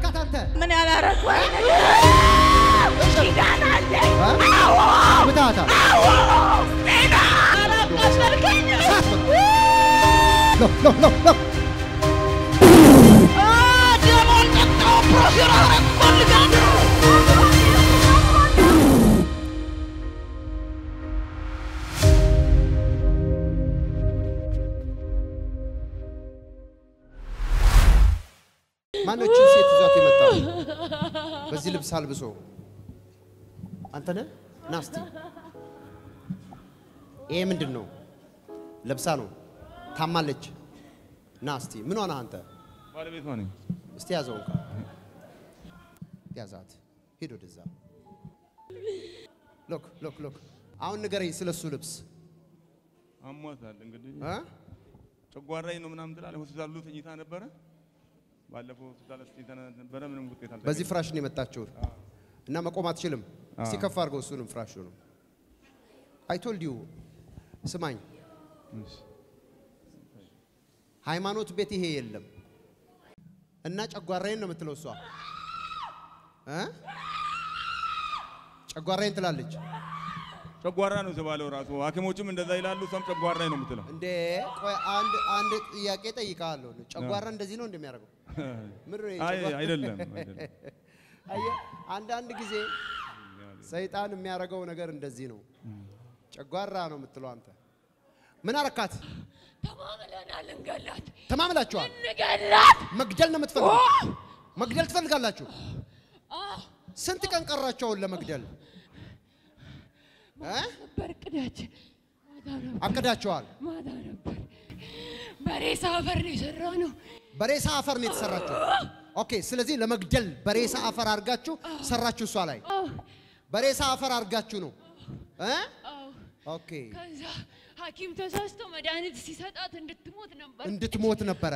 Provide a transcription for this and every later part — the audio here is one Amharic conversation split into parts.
አረካት አንተ? ምን ያላረኩ ኪዳን አልብሶ አንተ ነህ? ና እስቲ ይሄ ምንድን ነው? ለብሳ ነው ታማለች። ና እስቲ ምን ሆነህ አንተ? ባለቤቷ ነኝ። እስቲ ያዘው እንካ ያዛት። ሂድ ወደዛ። look look look። አሁን ንገረኝ ስለሱ ልብስ አሟታል እንግዲህ? ጨጓራዬ ነው ምናምን ትላለህ። ሆስፒታሉ ተኝታ ነበረ። ባለፈው ሆስፒታል ተኝታ ነበረ። ምንም ውጤት አልተገኘም። በዚህ ፍራሽ ነው የመጣችሁት እና መቆም አትችልም። እስቲ አዎ። ከፍ አድርገው እሱንም ፍራሹ ነው። I told you ስማኝ፣ ሃይማኖት ቤት ይሄ የለም እና ጨጓራዬን ነው የምትለው እሷ? ጨጓራዬን ትላለች ጨጓራ ነው የተባለው ራሱ ሐኪሞችም እንደዛ ይላሉ። እሷም ጨጓራዬ ነው የምትለው። እንዴ። ቆይ አንድ አንድ ጥያቄ ጠይቃለሁ። ጨጓራ እንደዚህ ነው እንደሚያደርገው ምንድን ነው ጨጓራ? አይደለም አይደለም። አየህ፣ አንዳንድ ጊዜ ሰይጣን የሚያደርገው ነገር እንደዚህ ነው። ጨጓራ ነው የምትለው አንተ። ምን አረካት? ተማምለናል። እንገላት ተማምላችኋል። እንገላት። መግደል ነው የምትፈልጉት? መግደል ትፈልጋላችሁ? ስንት ቀን ቀራቸውን ለመግደል? ነበር ቅዳችን ማታ ነበር አቅዳቸዋል። ማታ ነበር። በሬሳ አፈር ነው የሰራ ነው። በሬሳ አፈር ነው የተሰራችሁ። okay። ስለዚህ ለመግደል በሬሳ አፈር አድርጋችሁ ሰራችሁ። እሷ ላይ በሬሳ አፈር አድርጋችሁ ነው? okay። ከዛ ሐኪም ተሳስቶ መድኃኒት ሲሰጣት እንድትሞት ነበር። እንድትሞት ነበረ።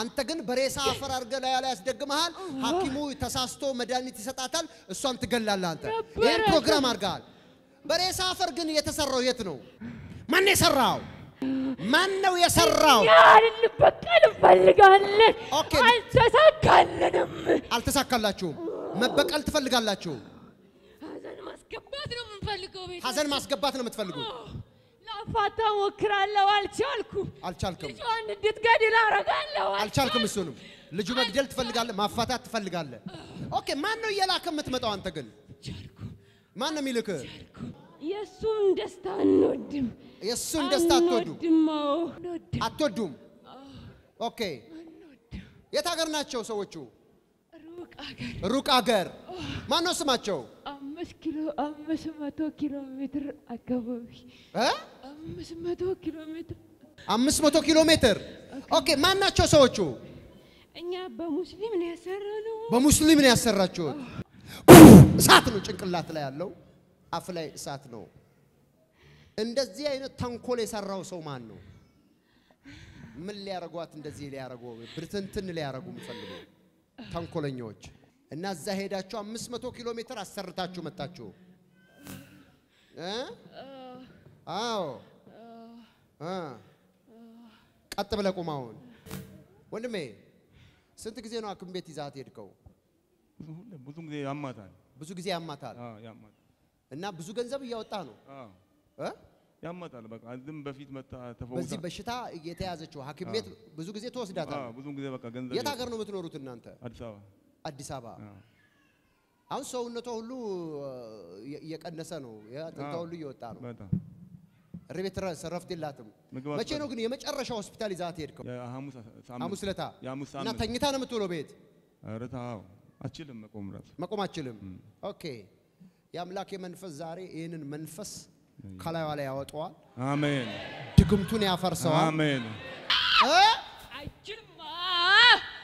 አንተ ግን በሬሳ አፈር አድርገህ ላይ ላይ ያስደግመሃል። ሐኪሙ ተሳስቶ መድኃኒት ይሰጣታል፣ እሷን ትገላለህ። አንተ ይህን ፕሮግራም አድርገሃል። በሬሳ አፈር ግን የተሰራው የት ነው? ማን የሰራው? ማን ነው የሰራው? ያን እንበቀል እንፈልጋለን። አልተሳካልንም። አልተሳካላችሁም። መበቀል ትፈልጋላችሁ። ሀዘን ማስገባት ነው የምንፈልገው። ቤት ሀዘን ማስገባት ነው የምትፈልጉት። ላፋታ ሞክራለሁ፣ አልቻልኩም። አልቻልክም። ልጇን እንድትገድል አረጋለሁ፣ አልቻልክም። እሱንም ልጁ መግደል ትፈልጋለህ፣ ማፋታት ትፈልጋለህ። okay። ማን ነው እየላከ የምትመጣው? አንተ ግን ማን ነው የሚልክህ? የእሱን ደስታ አንወድም፣ የእሱን ደስታ አትወዱ አንወድም። አዎ፣ አንወድም፣ አትወዱም። okay። የት ሀገር ናቸው ሰዎቹ? ሩቅ አገር። ማን ነው ስማቸው? አምስት ኪሎ አምስት መቶ ኪሎ ሜትር አካባቢ? አምስት መቶ ኪሎ ሜትር አምስት መቶ ኪሎ ሜትር። okay። ማን ናቸው ሰዎቹ? እኛ በሙስሊም ነው ያሰራነው። በሙስሊም ነው ያሰራችሁት። እሳት ነው ጭንቅላት ላይ ያለው፣ አፍ ላይ እሳት ነው። እንደዚህ አይነት ተንኮል የሰራው ሰው ማን ነው? ምን ሊያረጓት እንደዚህ ሊያረጉ ብርትንትን ሊያረጉ የሚፈልጉ ተንኮለኞች እና እዛ ሄዳችሁ አምስት መቶ ኪሎ ሜትር አሰርታችሁ መጣችሁ እ? አዎ እ። ቀጥ ብለህ ቁም። አሁን ወንድሜ ስንት ጊዜ ነው ሐኪም ቤት ይዛት ሄድከው? ብዙ ጊዜ ያማታል። ብዙ ጊዜ ያማታል። እና ብዙ ገንዘብ እያወጣ ነው? ያማታል። በቃ ዝም በፊት መጣ ተፈውሳ። በዚህ በሽታ የተያዘችው ሐኪም ቤት ብዙ ጊዜ ትወስዳታል። አዎ ብዙ ጊዜ በቃ ገንዘብ የት ሀገር ነው የምትኖሩት እናንተ? አዲስ አበባ። አዲስ አበባ። አሁን ሰውነቷ ሁሉ እየ- እየቀነሰ ነው፣ አጥንቷ ሁሉ እየወጣ ነው። በጣም ሬቤት ረፍት የላትም። መቼ ነው ግን የመጨረሻ ሆስፒታል ይዛት ሄድከው? ሐሙስ ለታ የሐሙስ እና ተኝታ ነው የምትውለው ቤት አችልም መቆም ራሱ መቆም አችልም። okay የአምላክ መንፈስ ዛሬ ይህንን መንፈስ ከላይዋ ላይ ያወጣዋል፣ አሜን። ድግምቱን ያፈርሰዋል። አሜን።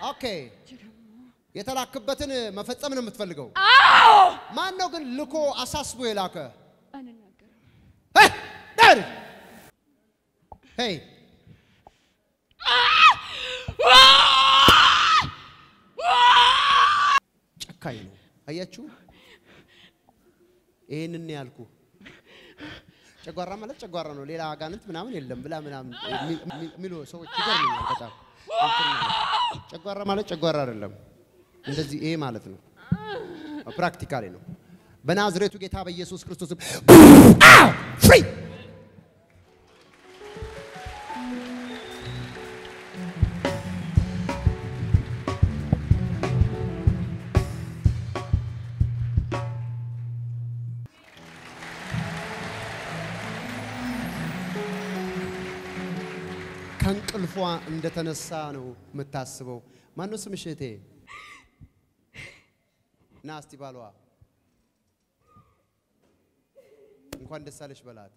okay። የተላክበትን መፈጸም ነው የምትፈልገው። አዎ! ማን ነው ግን ልኮ አሳስቦ የላከ? hey! ጨካኝ ነው። አያችሁ፣ ይህንን ያልኩ ጨጓራ ማለት ጨጓራ ነው፣ ሌላ አጋንንት ምናምን የለም ብላ ምናምን የሚሉ ሰዎች ይገርምኛል በጣም ጨጓራ ማለት ጨጓራ አይደለም። እንደዚህ ይሄ ማለት ነው። practically ነው። በናዝሬቱ ጌታ በኢየሱስ ክርስቶስ free ከእንቅልፏ እንደተነሳ ነው የምታስበው። ማነው ስምሽ እህቴ? ና እስቲ ባሏ እንኳን ደስ አለሽ በላት።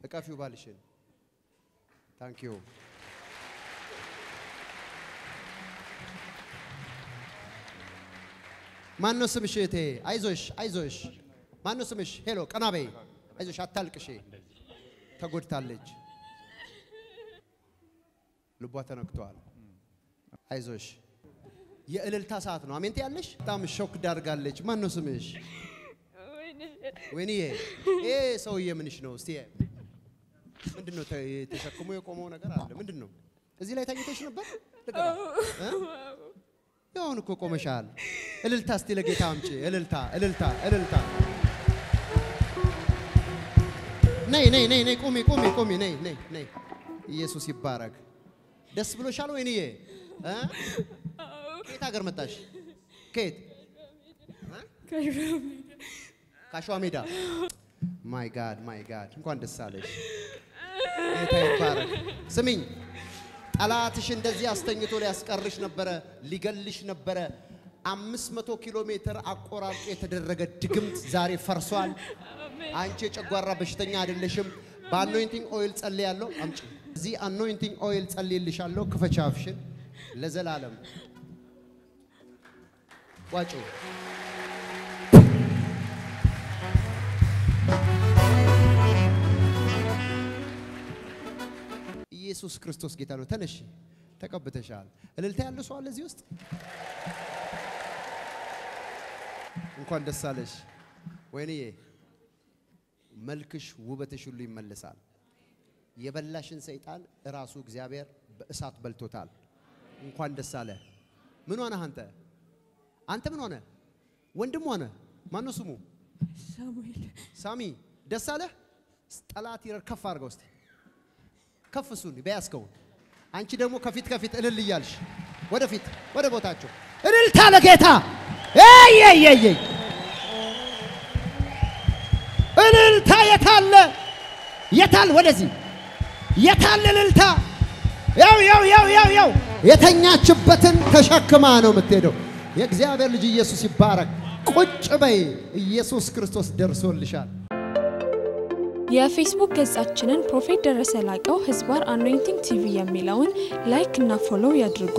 እቀፊው ባልሽን። thank you ማነው ስምሽ እህቴ? አይዞሽ አይዞሽ። ማነው ስምሽ? hello ቀና አይዞሽ አታልቅሽ። ተጎድታለች። ልቧ ተነክቷል። አይዞሽ የእልልታ ሰዓት ነው። አሜንት ያለሽ በጣም ሾክ ዳርጋለች። ማን ነው ስምሽ? ወይንዬ ይሄ ሰውዬ ምንሽ ነው? እስቲ ምንድን ነው ተሸክሞ የቆመው ነገር አለ። ምንድን ነው? እዚህ ላይ ተኝተሽ ነበር? አሁን እኮ ቆመሻል። እልልታ እስቲ ለጌታ አምጪ። እልልታ እልልታ እልልታ። ነይ ነይ ነይ ነይ ቁሚ ቁሚ ቁሚ ነይ ነይ ነይ። ኢየሱስ ይባረክ። ደስ ብሎሻል ወይንዬ? ከየት ሀገር መጣሽ? ከየት? ከአሸዋ ሜዳ። my God my God፣ እንኳን ደስ አለሽ። ስሚኝ፣ ጠላትሽ እንደዚህ አስተኝቶ ሊያስቀርሽ ነበረ፣ ሊገልሽ ነበረ። አምስት መቶ ኪሎ ሜትር አቆራርጦ የተደረገ ድግምት ዛሬ ፈርሷል። አንቺ የጨጓራ በሽተኛ አይደለሽም። በ anointing oil ጸልያለሁ። አምጪ። እዚህ anointing oil ጸልይልሻለሁ። ክፈቻ አፍሽን ለዘላለም ቋጩ። ኢየሱስ ክርስቶስ ጌታ ነው። ተነሽ፣ ተቀብተሻል። እልልታ ያለው ሰው አለ እዚህ ውስጥ? እንኳን ደስ አለሽ ወይንዬ። መልክሽ፣ ውበትሽ ሁሉ ይመለሳል። የበላሽን ሰይጣን እራሱ እግዚአብሔር በእሳት በልቶታል። እንኳን ደስ አለ። ምን ሆነ አንተ? አንተ ምን ሆነ? ወንድም ሆነ? ማነው ስሙ? ሳሙኤል ሳሚ ደስ አለ። ጠላት ይረር ከፍ አድርገው እስቲ ከፍ እሱን በያዝከው። አንቺ ደግሞ ከፊት ከፊት እልል እያልሽ ወደፊት ወደ ቦታቸው እልልታ ለጌታ እልልታ የታለ የታል ወደዚህ የታለ ያው ያው ያው ያው ያው የተኛችበትን ተሸክማ ነው የምትሄደው። የእግዚአብሔር ልጅ ኢየሱስ ይባረክ። ቁጭ በይ፣ ኢየሱስ ክርስቶስ ደርሶልሻል። የፌስቡክ ገጻችንን prophet ደረሰ ላቀው ይዝሃር anointing TV የሚለውን like እና follow ያድርጉ።